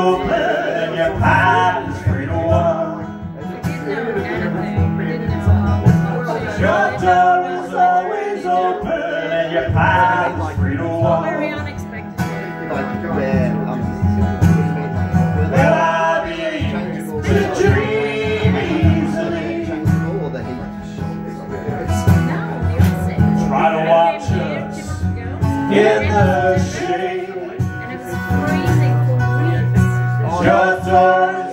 your and your is free to walk. Your door is always open and your path is free to walk. I be easily. Try to watch us the shade. stars.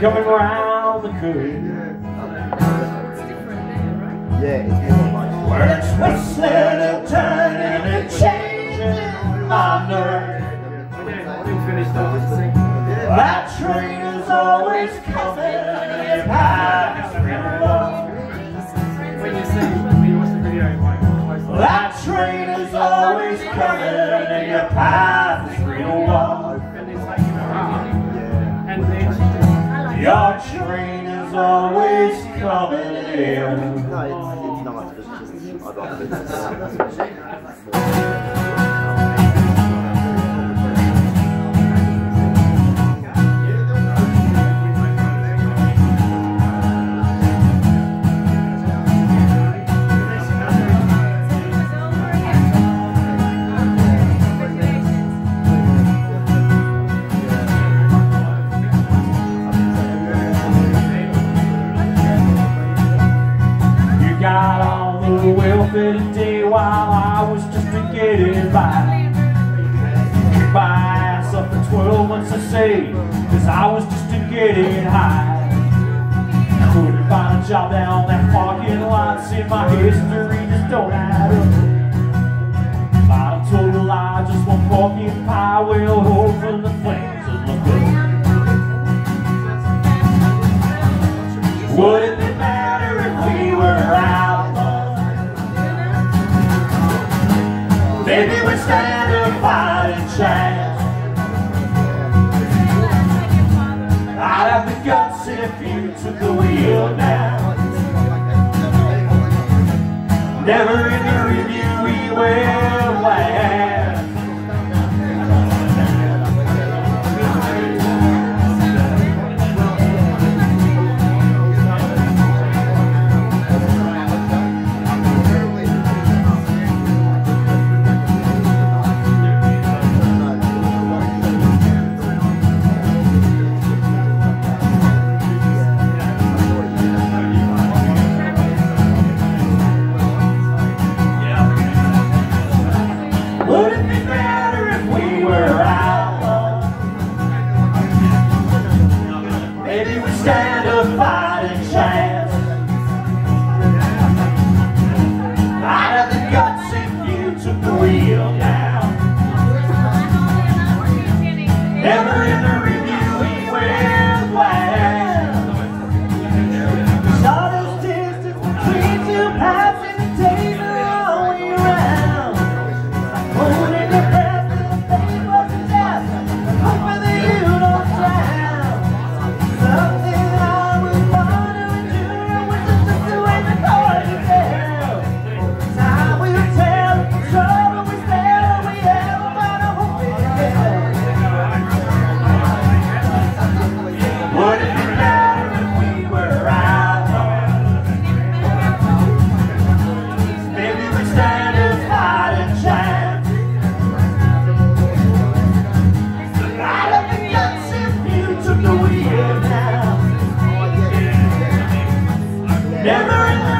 coming round the curve. Yeah, it's more like It's whistling and turning and changing my nerve. That train is always coming and That train is always coming and your path is real wide. Your train is always coming in. spent a day while I was just a getting by. Keep my ass up and twirl once I say, cause I was just a getting high. Couldn't find a job down that parking lot, see my history just don't add up. About a total lie, just one parking pie, well, hopefully the flames will look up. What? it Maybe we stand a fighting chance. I'd have the guts if you took the wheel now. Never in the review we will. Never in the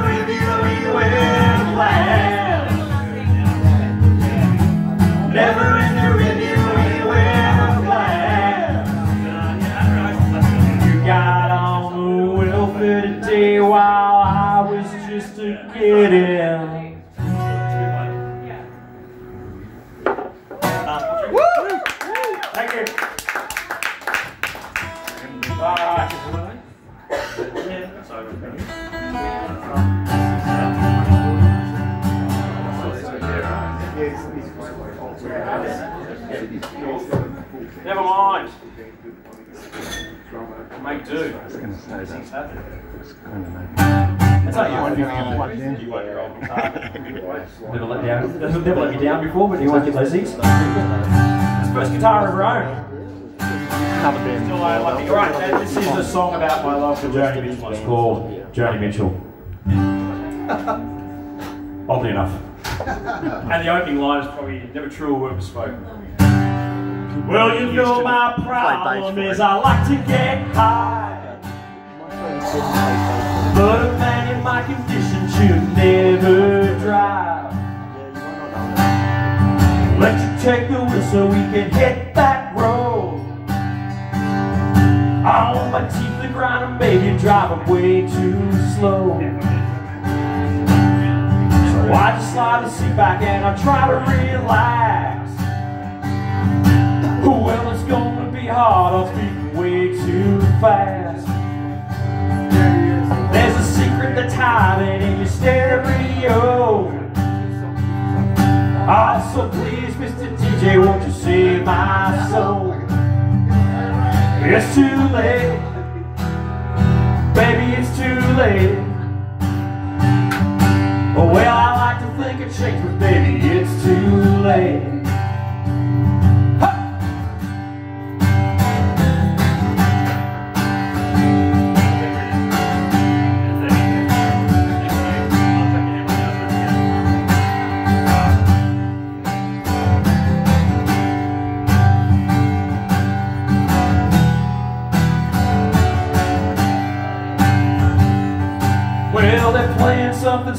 mind. Make do. I was going to say that. It's kind of maybe. That's how you want to plugged in. Never let down. Never let me down before, but you won't get those It's first guitar of her own. Another band. Still I love you. Right, and this is a song about my love for Joni Mitchell. It's called Joni Mitchell. Oddly enough. And the opening line is probably never true a word was spoken. Well, you know my problem is I like to get high. But a man in my condition should never drive. Let you take the wheel so we can hit that road. I want my teeth to grind and baby drive way too slow. I just slide the seat back and I try to relax. Well, it's gonna be hard, I'm speaking way too fast. There's a secret that's hiding in your stereo. Oh, so please, Mr. DJ, won't you save my soul? It's too late, baby, it's too late.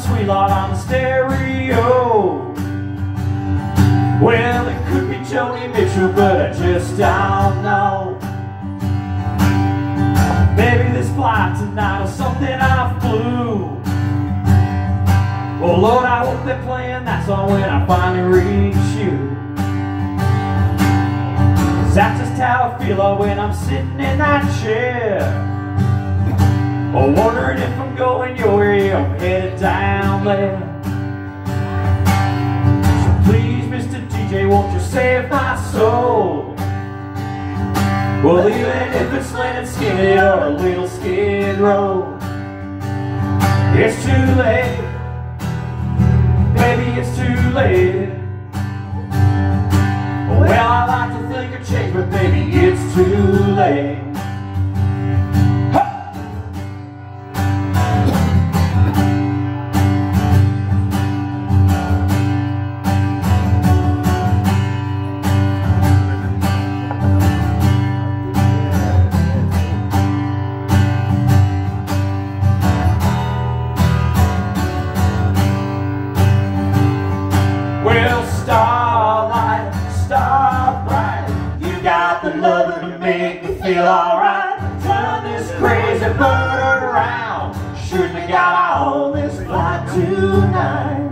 Sweet like on the stereo. Well, it could be Joni Mitchell, but I just don't know. Maybe this flight tonight or something I flew. Well, Lord, I hope they're playing that song when I finally reach you. Cause that's just how I feel when I'm sitting in that chair. Oh, wondering if I'm going your way, I'm headed down there. So please, Mr. DJ, won't you save my soul? Well, even if it's Lynyrd Skynyrd or a little skid row, it's too late. Baby, it's too late. Well, I like to think of change, but baby, it's too late. Feel alright. Turn this crazy bird around. Shouldn't have got all this flight tonight.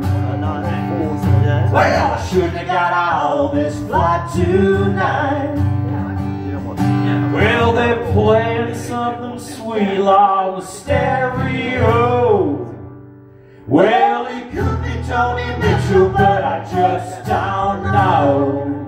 Well, shouldn't have got all this flight tonight. Well, they're something sweet on the stereo. Well, it could be Joni Mitchell, but I just don't know.